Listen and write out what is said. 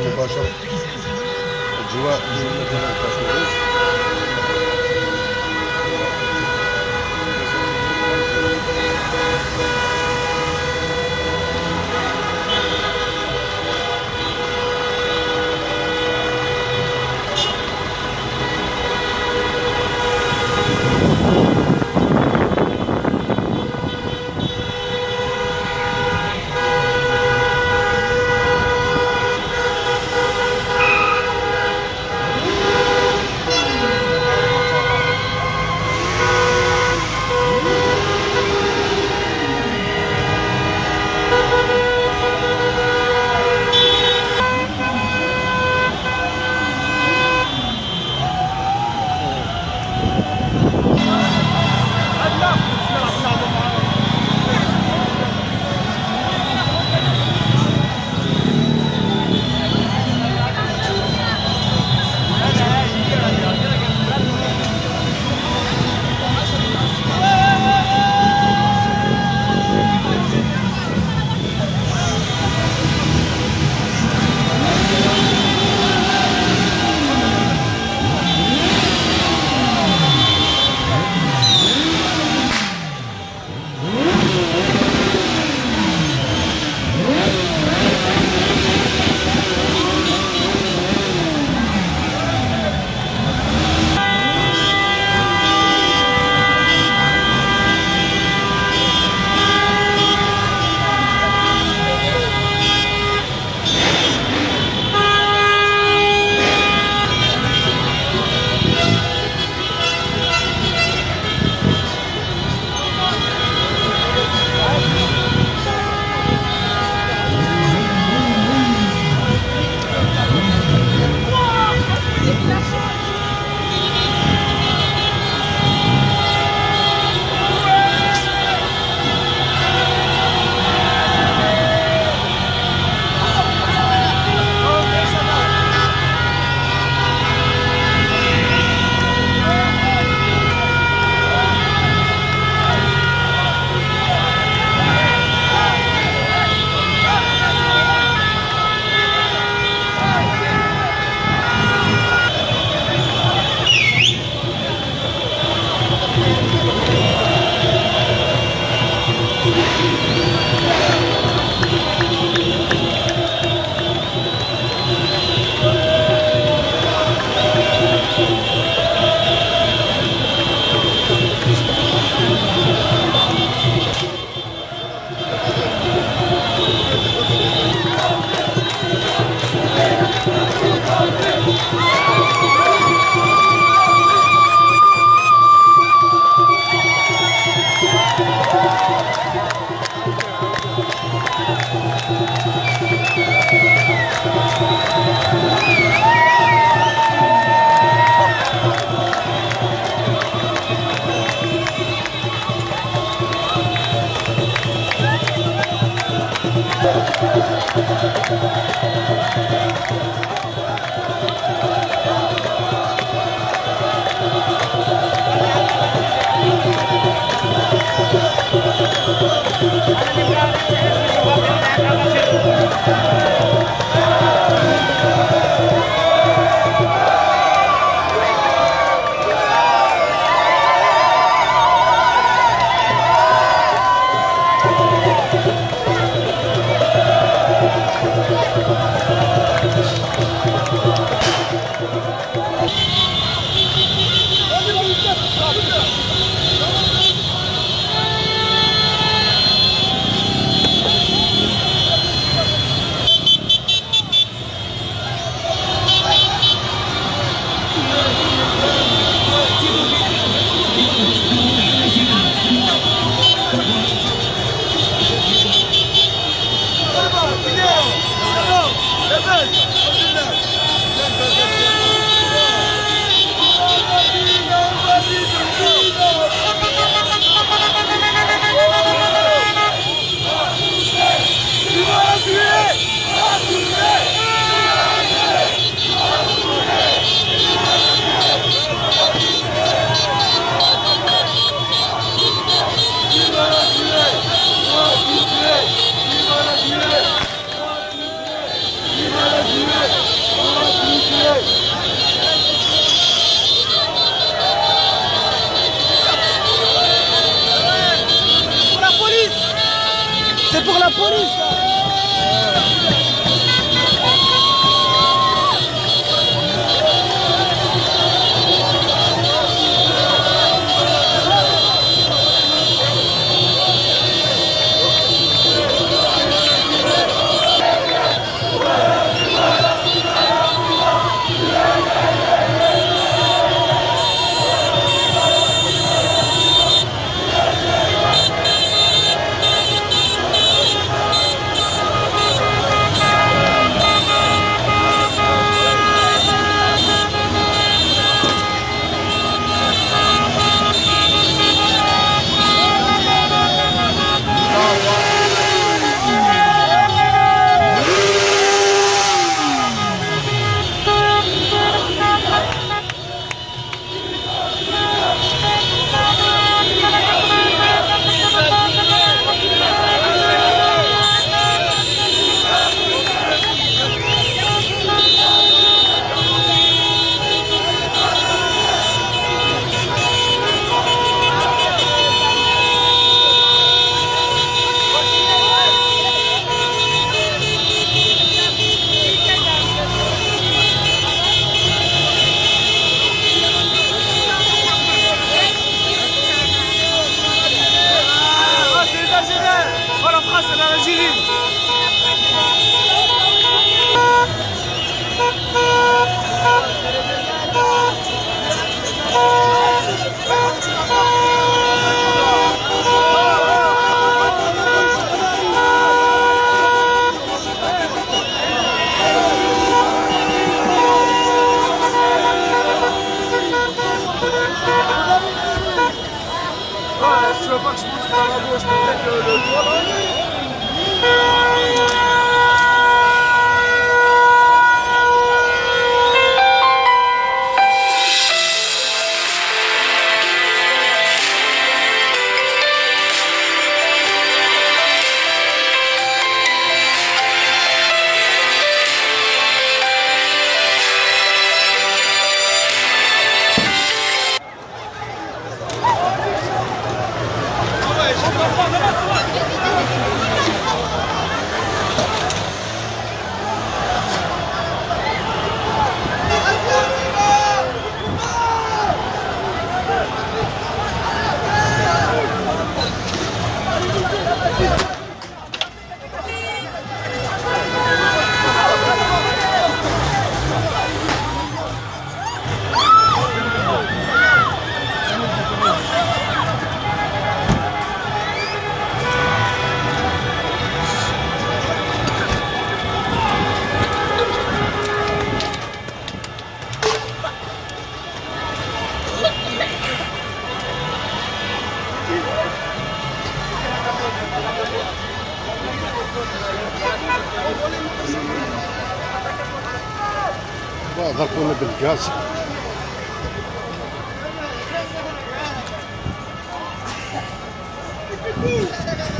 Başar. Cuma Cuma kadar başlıyoruz. Por isso. Arabos, Petrol, Dollar. ضربونا بالغاز Thank.